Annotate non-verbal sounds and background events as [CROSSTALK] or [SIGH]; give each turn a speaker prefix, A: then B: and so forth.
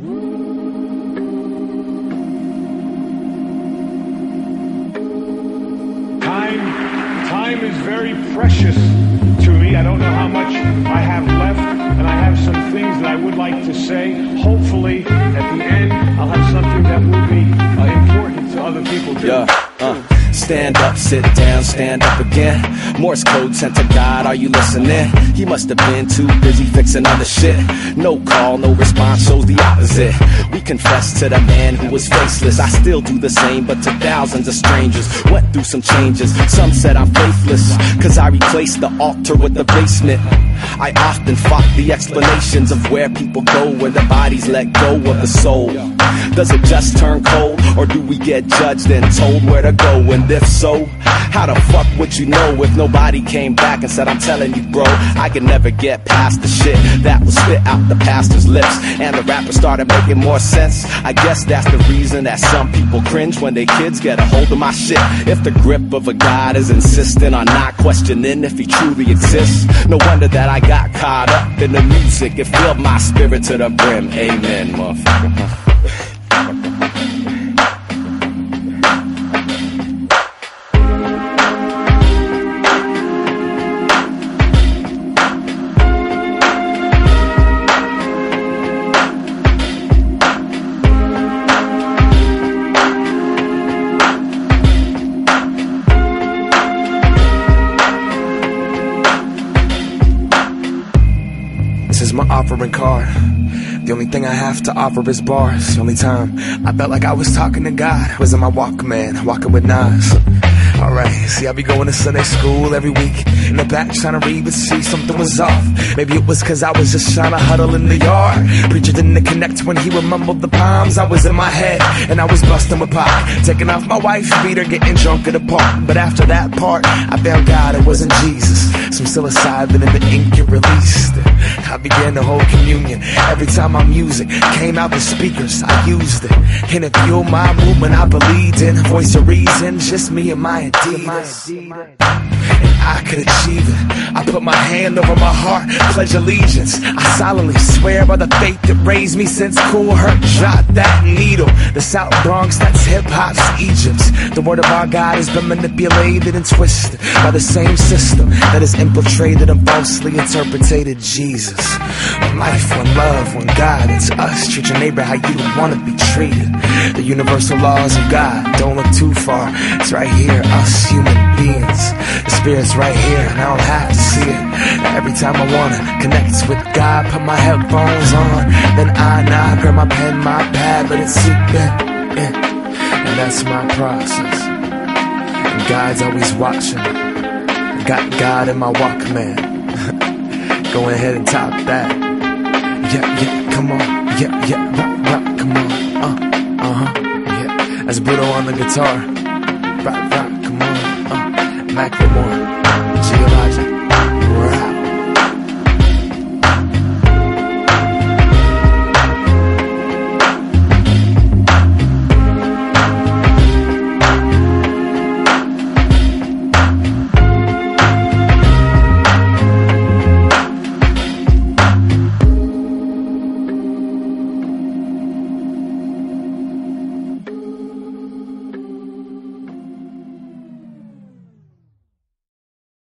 A: Time, time is very precious to me. I don't know how much I have left, and I have some things that I would like to say. Hopefully, at the end, I'll have something that will be uh, important to other people too.
B: Yeah. Stand up, sit down, stand up again. Morse code sent to God, are you listening? He must have been too busy fixing other shit. No call, no response, shows the opposite. We confess to the man who was faceless. I still do the same, but to thousands of strangers. Went through some changes. Some said I'm faithless, cause I replaced the altar with the basement. I often fought the explanations of where people go when the bodies let go of the soul. Does it just turn cold, or do we get judged and told where to go? And if so, how the fuck would you know if nobody came back and said, I'm telling you, bro, I can never get past the shit that was spit out the pastor's lips. And the rapper started making more sense. I guess that's the reason that some people cringe when their kids get a hold of my shit. If the grip of a God is insistent on not questioning if he truly exists, no wonder that I got caught up in the music. It filled my spirit to the brim. Amen, motherfucker.
C: Is my offering card. The only thing I have to offer is bars. The only time I felt like I was talking to God was in my Walkman, walking with Nas. Alright, see, I be going to Sunday school every week. In the back trying to read, but see, something was off. Maybe it was cause I was just trying to huddle in the yard. Preacher didn't connect when he would mumble the palms. I was in my head, and I was busting with pop. Taking off my wife's beater, getting drunk at a park. But after that part, I found God, it wasn't Jesus. Some psilocybin in the ink it released. I began to hold communion. Every time my music came out the speakers, I used it. And it fueled my movement, I believed in. Voice of reason, just me and my Adidas. And I could achieve it. I put my hand over my heart, pledge allegiance. I solemnly swear by the faith that raised me since Kool Herc shot that needle. The South Bronx, that's hip hop's Egypt. The word of our God has been manipulated and twisted by the same system that has infiltrated and falsely interpreted Jesus. One life, one love, one God, it's us. Treat your neighbor how you want to be treated. The universal laws of God, don't look too far. It's right here, us human beings. Spirit's right here, and I don't have to see it. Every time I wanna connect with God, put my headphones on. Then I knock, grab my pen, my pad, let it seep in. in. And that's my process. And God's always watching. Got God in my Walkman. [LAUGHS] Go ahead and top that. Yeah, yeah, come on. Yeah, yeah, rock, rock, come on. Uh, uh huh. Yeah, that's Budo on the guitar. Rock, rock, Macklemore.